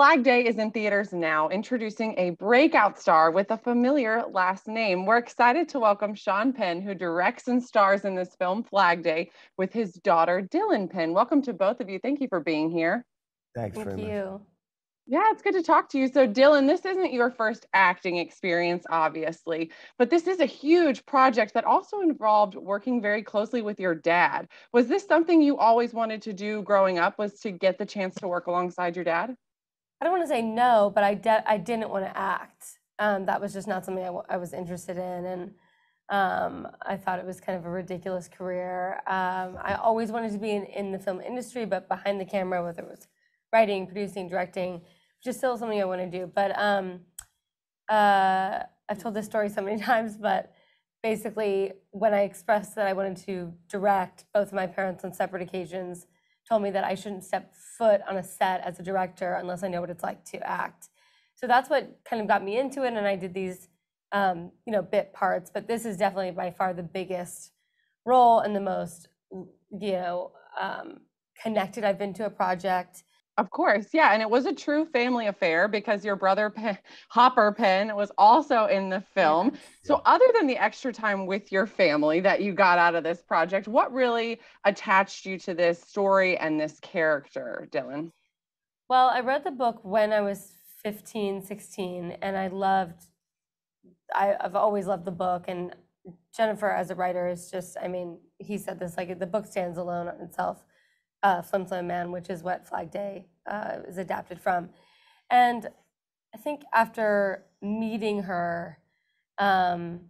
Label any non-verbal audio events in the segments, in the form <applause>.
Flag Day is in theaters now, introducing a breakout star with a familiar last name. We're excited to welcome Sean Penn, who directs and stars in this film, Flag Day, with his daughter, Dylan Penn. Welcome to both of you. Thank you for being here. Thanks Thank very you. much. Yeah, it's good to talk to you. So, Dylan, this isn't your first acting experience, obviously, but this is a huge project that also involved working very closely with your dad. Was this something you always wanted to do growing up, was to get the chance to work alongside your dad? I don't want to say no, but I de- I didn't want to act. Um, that was just not something I, w- I was interested in, and um, I thought it was kind of a ridiculous career. Um, I always wanted to be in, in the film industry, but behind the camera, whether it was writing, producing, directing, which is still something I want to do. But um, uh, I've told this story so many <laughs> times, but basically, when I expressed that I wanted to direct, both of my parents on separate occasions told me that I shouldn't step foot on a set as a director unless I know what it's like to act. So that's what kind of got me into it, and I did these, um, you know, bit parts. But this is definitely by far the biggest role and the most, you know, um, connected I've been to a project. Of course, yeah, and it was a true family affair because your brother Penn, Hopper Penn was also in the film. So, other than the extra time with your family that you got out of this project, what really attached you to this story and this character, Dylan? Well, I read the book when I was 15, 16, and I loved, I, I've always loved the book. And Jennifer, as a writer, is just, I mean, he said this like the book stands alone on itself. Uh, Flim Flam Man, which is what Flag Day uh, is adapted from. And I think after meeting her, um,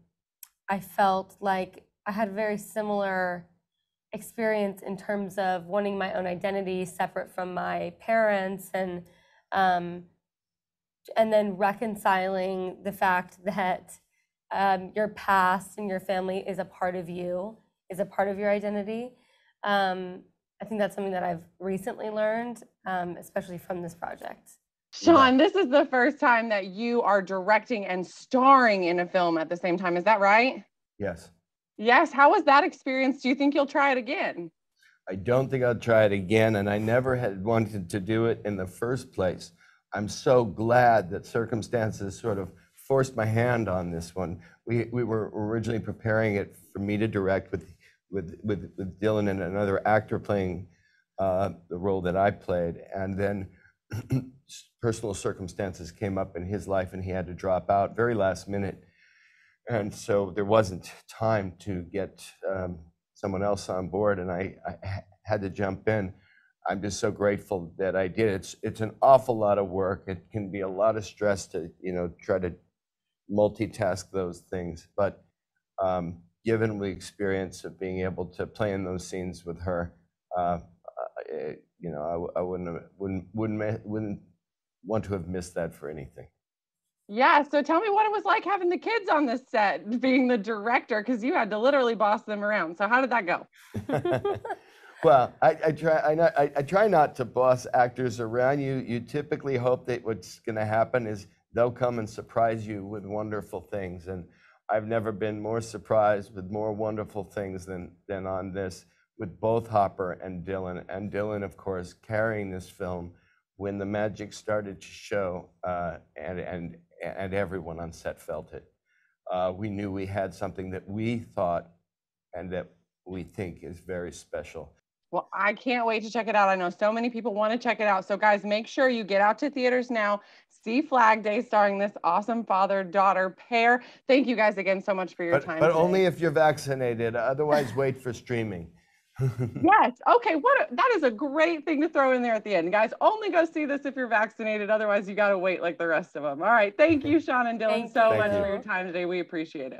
I felt like I had a very similar experience in terms of wanting my own identity separate from my parents and um, and then reconciling the fact that um, your past and your family is a part of you is a part of your identity um, i think that's something that i've recently learned um, especially from this project Sean, this is the first time that you are directing and starring in a film at the same time. Is that right? Yes. Yes. How was that experience? Do you think you'll try it again? I don't think I'll try it again, and I never had wanted to do it in the first place. I'm so glad that circumstances sort of forced my hand on this one. We, we were originally preparing it for me to direct with, with, with, with Dylan and another actor playing uh, the role that I played, and then <clears throat> personal circumstances came up in his life and he had to drop out very last minute. And so there wasn't time to get um, someone else on board, and I, I had to jump in. I'm just so grateful that I did. It's it's an awful lot of work. It can be a lot of stress to you know try to multitask those things. But um, given the experience of being able to play in those scenes with her, uh, uh, you know, I wouldn't have, wouldn't wouldn't wouldn't want to have missed that for anything. Yeah. So tell me what it was like having the kids on this set, being the director, because you had to literally boss them around. So how did that go? <laughs> well, I, I try. I, not, I, I try not to boss actors around. You you typically hope that what's going to happen is they'll come and surprise you with wonderful things. And I've never been more surprised with more wonderful things than than on this with both Hopper and Dylan. And Dylan, of course, carrying this film when the magic started to show, uh, and and and everyone on set felt it. Uh, we knew we had something that we thought and that we think is very special. Well, I can't wait to check it out. I know so many people want to check it out. So, guys, make sure you get out to theaters now. See Flag Day starring this awesome father daughter pair. Thank you guys again so much for your But, time. but today. only if you're vaccinated. Otherwise, wait for streaming. <laughs> Yes. Okay. What a, that is a great thing to throw in there at the end, guys. Only go see this if you're vaccinated. Otherwise, you got to wait like the rest of them. All right. Thank you, Sean and Dylan, Thank so you. much Thank for you. your time today. We appreciate it.